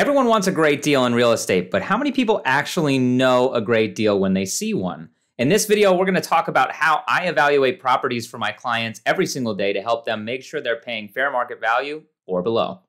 Everyone wants a great deal in real estate, but how many people actually know a great deal when they see one? In this video, we're going to talk about how I evaluate properties for my clients every single day to help them make sure they're paying fair market value or below.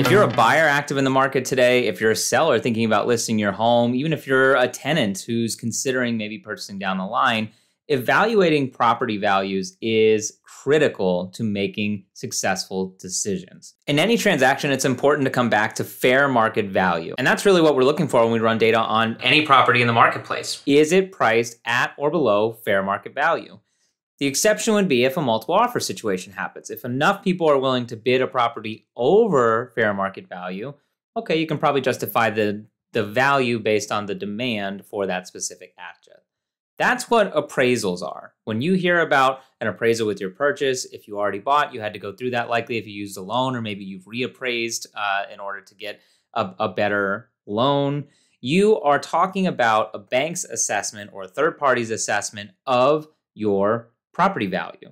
If you're a buyer active in the market today, if you're a seller thinking about listing your home, even if you're a tenant who's considering maybe purchasing down the line, evaluating property values is critical to making successful decisions. In any transaction, it's important to come back to fair market value. And that's really what we're looking for when we run data on any property in the marketplace. Is it priced at or below fair market value? The exception would be if a multiple offer situation happens. If enough people are willing to bid a property over fair market value, okay, you can probably justify the, the value based on the demand for that specific asset. That's what appraisals are. When you hear about an appraisal with your purchase, if you already bought, you had to go through that likely if you used a loan, or maybe you've reappraised uh, in order to get a, a better loan. You are talking about a bank's assessment or a third party's assessment of your property value.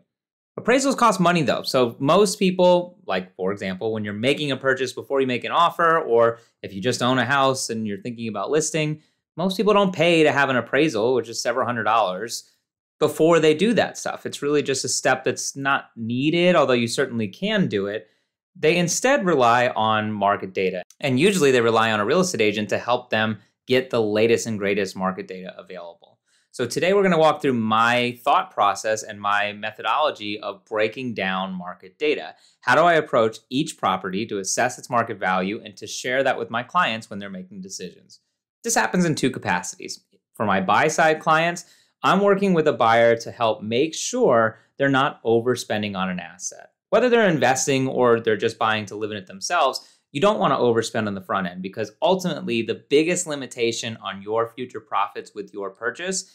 Appraisals cost money though. So most people, like for example, when you're making a purchase before you make an offer, or if you just own a house and you're thinking about listing, most people don't pay to have an appraisal, which is several hundred dollars, before they do that stuff. It's really just a step that's not needed, although you certainly can do it. They instead rely on market data. And usually they rely on a real estate agent to help them get the latest and greatest market data available. So today we're going to walk through my thought process and my methodology of breaking down market data. How do I approach each property to assess its market value and to share that with my clients when they're making decisions? This happens in two capacities. For my buy side clients, I'm working with a buyer to help make sure they're not overspending on an asset. Whether they're investing or they're just buying to live in it themselves, you don't want to overspend on the front end because ultimately the biggest limitation on your future profits with your purchase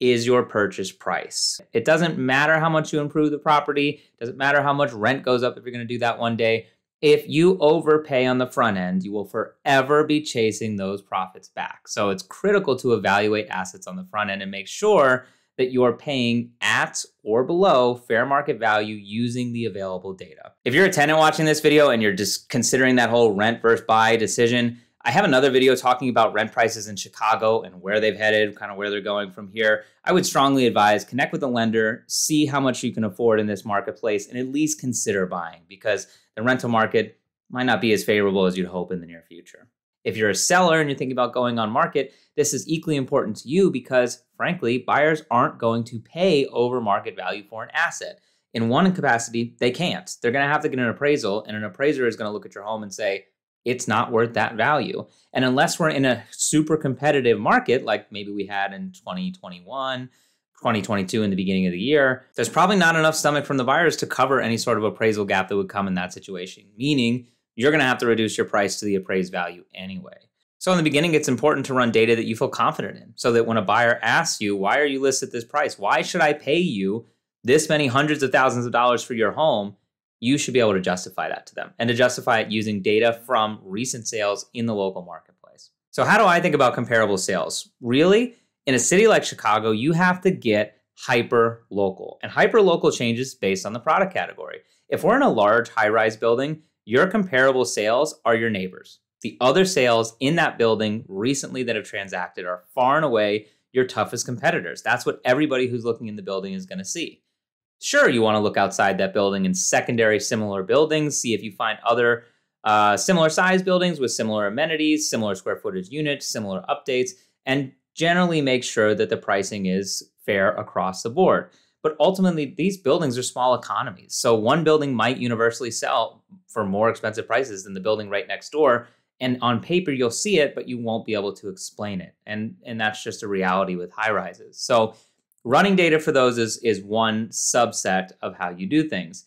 is your purchase price. It doesn't matter how much you improve the property, doesn't matter how much rent goes up if you're going to do that one day. If you overpay on the front end, you will forever be chasing those profits back. So it's critical to evaluate assets on the front end and make sure that you're paying at or below fair market value using the available data. If you're a tenant watching this video and you're just considering that whole rent versus buy decision, I have another video talking about rent prices in Chicago and where they've headed, kind of where they're going from here. I would strongly advise connect with a lender, see how much you can afford in this marketplace, and at least consider buying because the rental market might not be as favorable as you'd hope in the near future. If you're a seller and you're thinking about going on market, this is equally important to you because, frankly, buyers aren't going to pay over market value for an asset. In one capacity, they can't. They're going to have to get an appraisal, and an appraiser is going to look at your home and say, it's not worth that value. And unless we're in a super competitive market, like maybe we had in 2021, 2022 in the beginning of the year, there's probably not enough stomach from the buyers to cover any sort of appraisal gap that would come in that situation, meaning you're going to have to reduce your price to the appraised value anyway. So in the beginning, it's important to run data that you feel confident in so that when a buyer asks you, why are you listed this price? Why should I pay you this many hundreds of thousands of dollars for your home? You should be able to justify that to them and to justify it using data from recent sales in the local marketplace. So, how do I think about comparable sales? Really, in a city like Chicago, you have to get hyper local, and hyper local changes based on the product category. If we're in a large high rise building, your comparable sales are your neighbors. The other sales in that building recently that have transacted are far and away your toughest competitors. That's what everybody who's looking in the building is going to see. Sure, you want to look outside that building in secondary similar buildings, see if you find other uh, similar size buildings with similar amenities, similar square footage units, similar updates, and generally make sure that the pricing is fair across the board. But ultimately, these buildings are small economies. So one building might universally sell for more expensive prices than the building right next door. And on paper, you'll see it, but you won't be able to explain it. And, and that's just a reality with high rises. So Running data for those is, is one subset of how you do things.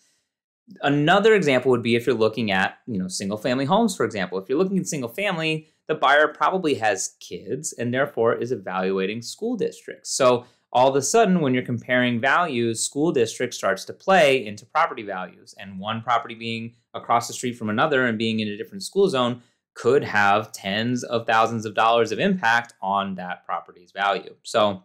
Another example would be if you're looking at, you know, single family homes, for example. If you're looking at single family, the buyer probably has kids and therefore is evaluating school districts. So all of a sudden, when you're comparing values, school district starts to play into property values. And one property being across the street from another and being in a different school zone could have tens of thousands of dollars of impact on that property's value. So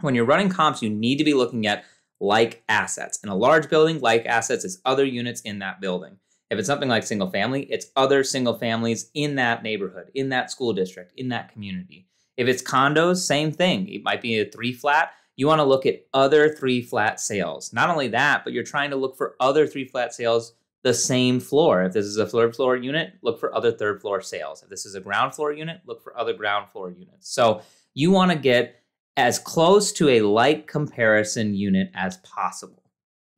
when you're running comps, you need to be looking at like assets. In a large building, like assets is other units in that building. If it's something like single family, it's other single families in that neighborhood, in that school district, in that community. If it's condos, same thing. It might be a three flat. You want to look at other three flat sales. Not only that, but you're trying to look for other three flat sales the same floor. If this is a third floor unit, look for other third floor sales. If this is a ground floor unit, look for other ground floor units. So you want to get as close to a like comparison unit as possible.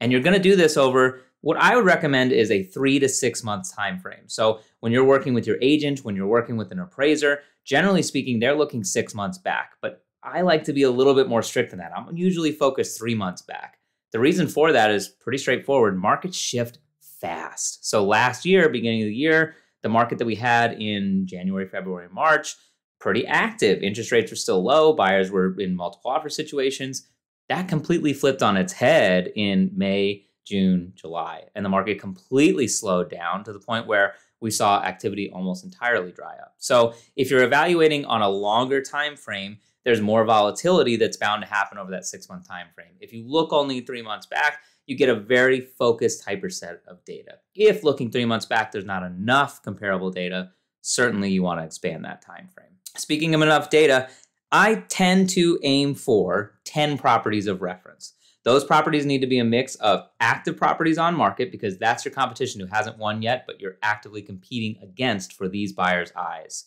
And you're going to do this over what I would recommend is a 3 to 6 months time frame. So when you're working with your agent, when you're working with an appraiser, generally speaking they're looking 6 months back, but I like to be a little bit more strict than that. I'm usually focused 3 months back. The reason for that is pretty straightforward. Markets shift fast. So last year, beginning of the year, the market that we had in January, February, March, pretty active. Interest rates were still low. Buyers were in multiple offer situations. That completely flipped on its head in May, June, July, and the market completely slowed down to the point where we saw activity almost entirely dry up. So, if you're evaluating on a longer time frame, there's more volatility that's bound to happen over that 6-month time frame. If you look only 3 months back, you get a very focused hyper set of data. If looking 3 months back there's not enough comparable data, certainly you want to expand that time frame. Speaking of enough data, I tend to aim for 10 properties of reference. Those properties need to be a mix of active properties on market because that's your competition who hasn't won yet, but you're actively competing against for these buyers' eyes.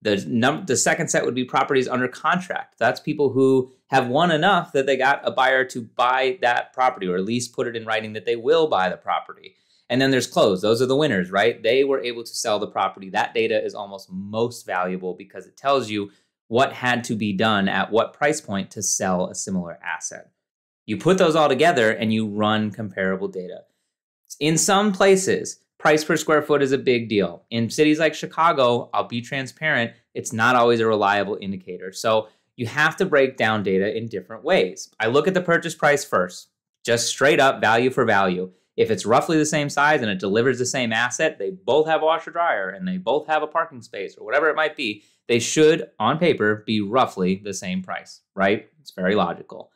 The, num- the second set would be properties under contract. That's people who have won enough that they got a buyer to buy that property or at least put it in writing that they will buy the property. And then there's close. Those are the winners, right? They were able to sell the property. That data is almost most valuable because it tells you what had to be done at what price point to sell a similar asset. You put those all together and you run comparable data. In some places, price per square foot is a big deal. In cities like Chicago, I'll be transparent, it's not always a reliable indicator. So you have to break down data in different ways. I look at the purchase price first, just straight up value for value. If it's roughly the same size and it delivers the same asset, they both have washer dryer and they both have a parking space or whatever it might be, they should, on paper, be roughly the same price, right? It's very logical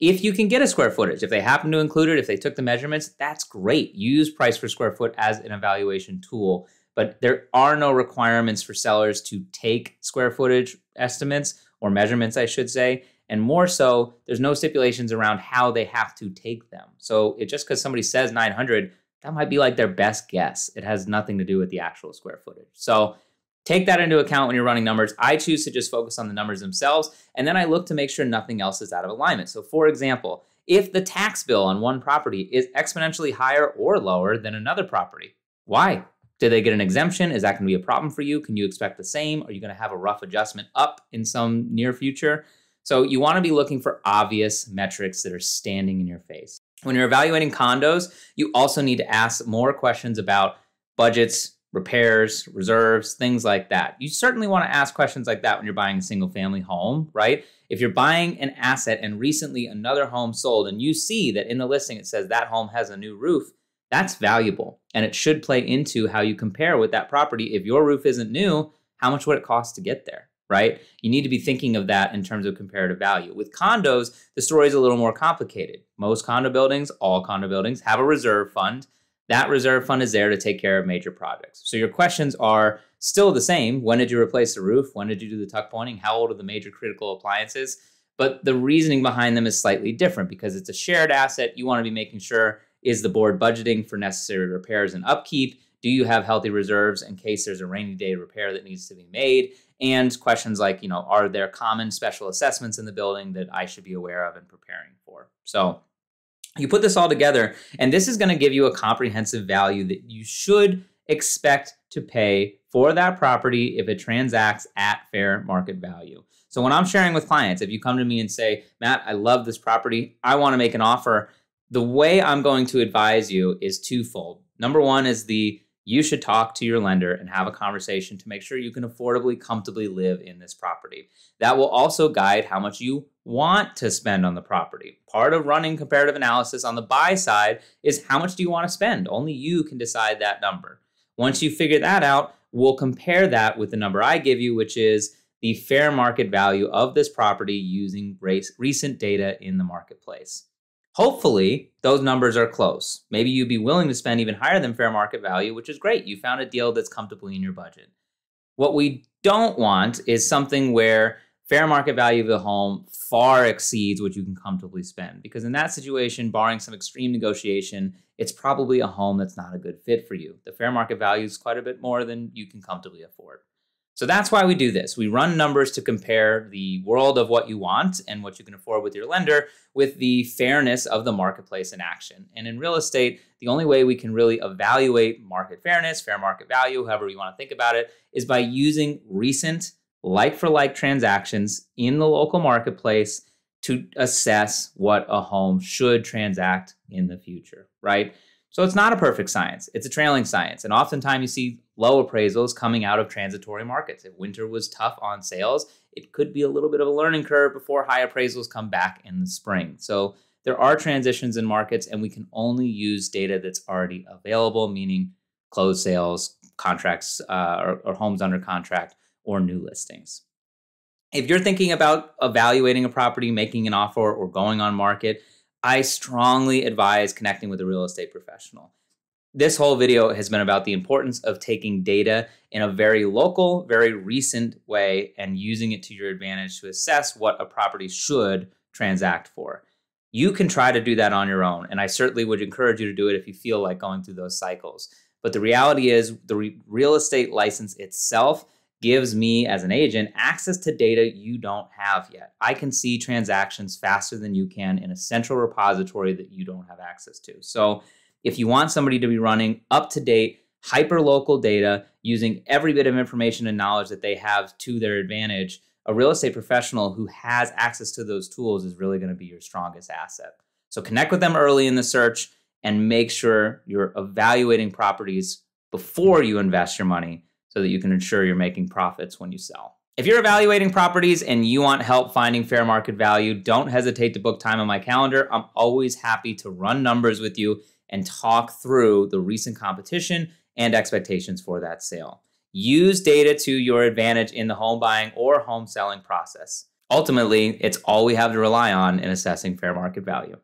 if you can get a square footage, if they happen to include it, if they took the measurements, that's great. Use price per square foot as an evaluation tool. But there are no requirements for sellers to take square footage estimates or measurements, I should say. And more so, there's no stipulations around how they have to take them. So it just because somebody says 900, that might be like their best guess. It has nothing to do with the actual square footage. So Take that into account when you're running numbers. I choose to just focus on the numbers themselves, and then I look to make sure nothing else is out of alignment. So, for example, if the tax bill on one property is exponentially higher or lower than another property, why? Did they get an exemption? Is that going to be a problem for you? Can you expect the same? Are you going to have a rough adjustment up in some near future? So, you want to be looking for obvious metrics that are standing in your face. When you're evaluating condos, you also need to ask more questions about budgets, repairs, reserves, things like that. You certainly want to ask questions like that when you're buying a single family home, right? If you're buying an asset and recently another home sold and you see that in the listing it says that home has a new roof, that's valuable and it should play into how you compare with that property. If your roof isn't new, how much would it cost to get there? Right? You need to be thinking of that in terms of comparative value. With condos, the story is a little more complicated. Most condo buildings, all condo buildings, have a reserve fund that reserve fund is there to take care of major projects. So your questions are still the same. When did you replace the roof? When did you do the tuck pointing? How old are the major critical appliances? But the reasoning behind them is slightly different because it's a shared asset. You want to be making sure is the board budgeting for necessary repairs and upkeep? Do you have healthy reserves in case there's a rainy day repair that needs to be made? And questions like, you know, are there common special assessments in the building that I should be aware of and preparing for? So you put this all together, and this is going to give you a comprehensive value that you should expect to pay for that property if it transacts at fair market value. So when I'm sharing with clients, if you come to me and say, Matt, I love this property, I want to make an offer, the way I'm going to advise you is twofold. Number one is the you should talk to your lender and have a conversation to make sure you can affordably, comfortably live in this property. That will also guide how much you want to spend on the property. Part of running comparative analysis on the buy side is how much do you want to spend? Only you can decide that number. Once you figure that out, we'll compare that with the number I give you, which is the fair market value of this property using recent data in the marketplace. Hopefully, those numbers are close. Maybe you'd be willing to spend even higher than fair market value, which is great. You found a deal that's comfortably in your budget. What we don't want is something where fair market value of the home far exceeds what you can comfortably spend. Because in that situation, barring some extreme negotiation, it's probably a home that's not a good fit for you. The fair market value is quite a bit more than you can comfortably afford. So that's why we do this. We run numbers to compare the world of what you want and what you can afford with your lender with the fairness of the marketplace in action. And in real estate, the only way we can really evaluate market fairness, fair market value, however you want to think about it, is by using recent like for like transactions in the local marketplace to assess what a home should transact in the future, right? So it's not a perfect science, it's a trailing science. And oftentimes you see low appraisals coming out of transitory markets. If winter was tough on sales, it could be a little bit of a learning curve before high appraisals come back in the spring. So there are transitions in markets, and we can only use data that's already available, meaning closed sales, contracts, uh, or, or homes under contract or new listings. If you're thinking about evaluating a property, making an offer, or going on market, I strongly advise connecting with a real estate professional. This whole video has been about the importance of taking data in a very local, very recent way and using it to your advantage to assess what a property should transact for. You can try to do that on your own, and I certainly would encourage you to do it if you feel like going through those cycles. But the reality is, the re- real estate license itself gives me as an agent access to data you don't have yet. I can see transactions faster than you can in a central repository that you don't have access to. So, if you want somebody to be running up to date, hyper local data using every bit of information and knowledge that they have to their advantage, a real estate professional who has access to those tools is really going to be your strongest asset. So, connect with them early in the search and make sure you're evaluating properties before you invest your money so that you can ensure you're making profits when you sell. If you're evaluating properties and you want help finding fair market value, don't hesitate to book time on my calendar. I'm always happy to run numbers with you and talk through the recent competition and expectations for that sale. Use data to your advantage in the home buying or home selling process. Ultimately, it's all we have to rely on in assessing fair market value.